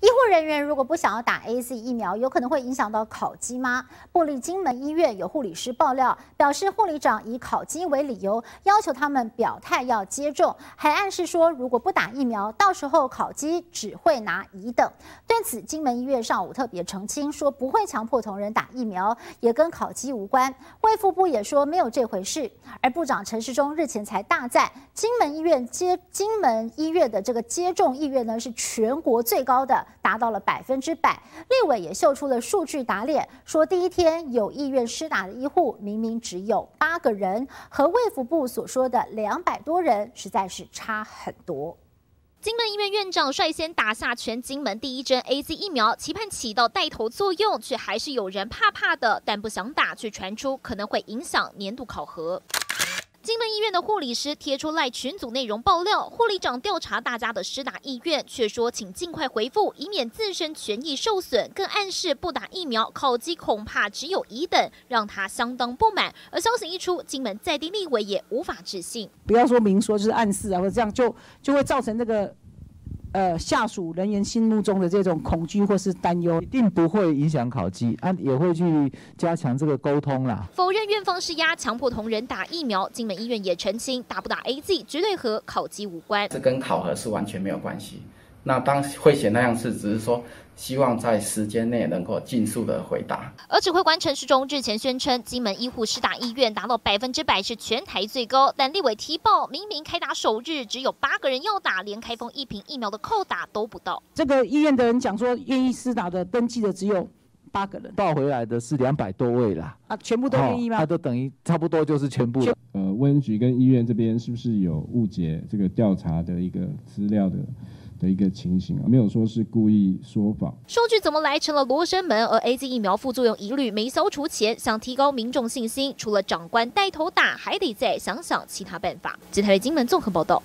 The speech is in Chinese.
医护人员如果不想要打 A Z 疫苗，有可能会影响到考绩吗？布利金门医院有护理师爆料，表示护理长以考绩为理由，要求他们表态要接种，还暗示说如果不打疫苗，到时候考绩只会拿乙等。对此，金门医院上午特别澄清说，不会强迫同仁打疫苗，也跟考绩无关。卫福部也说没有这回事。而部长陈时中日前才大赞金门医院接金门医院的这个接种意愿呢，是全国最高的。达到了百分之百，立委也秀出了数据打脸，说第一天有意愿施打的医护明明只有八个人，和卫福部所说的两百多人实在是差很多。金门医院院长率先打下全金门第一针 A Z 疫苗，期盼起到带头作用，却还是有人怕怕的，但不想打，却传出可能会影响年度考核。金门医院的护理师贴出赖群组内容爆料，护理长调查大家的施打意愿，却说请尽快回复，以免自身权益受损。更暗示不打疫苗，考绩恐怕只有乙等，让他相当不满。而消息一出，金门在地立委也无法置信。不要说明说，就是暗示啊，或者这样就就会造成这个。呃，下属人员心目中的这种恐惧或是担忧，一定不会影响考绩，啊，也会去加强这个沟通啦。否认院方施压强迫同仁打疫苗，金门医院也澄清，打不打 A Z 绝对和考绩无关，这跟考核是完全没有关系。那当会写那样是，只是说希望在时间内能够尽速的回答。而指挥官陈世忠日前宣称，金门医护施打意愿达到百分之百是全台最高，但立委提报，明明开打首日只有八个人要打，连开封一瓶疫苗的扣打都不到。这个医院的人讲说，愿意施打的登记的只有八个人，报回来的是两百多位啦。啊，全部都愿意吗？他都等于差不多就是全部。呃，卫生局跟医院这边是不是有误解这个调查的一个资料的？的一个情形啊，没有说是故意说谎。数据怎么来成了罗生门？而 A Z 疫苗副作用疑虑没消除前，想提高民众信心，除了长官带头打，还得再想想其他办法。吉台金门综合报道。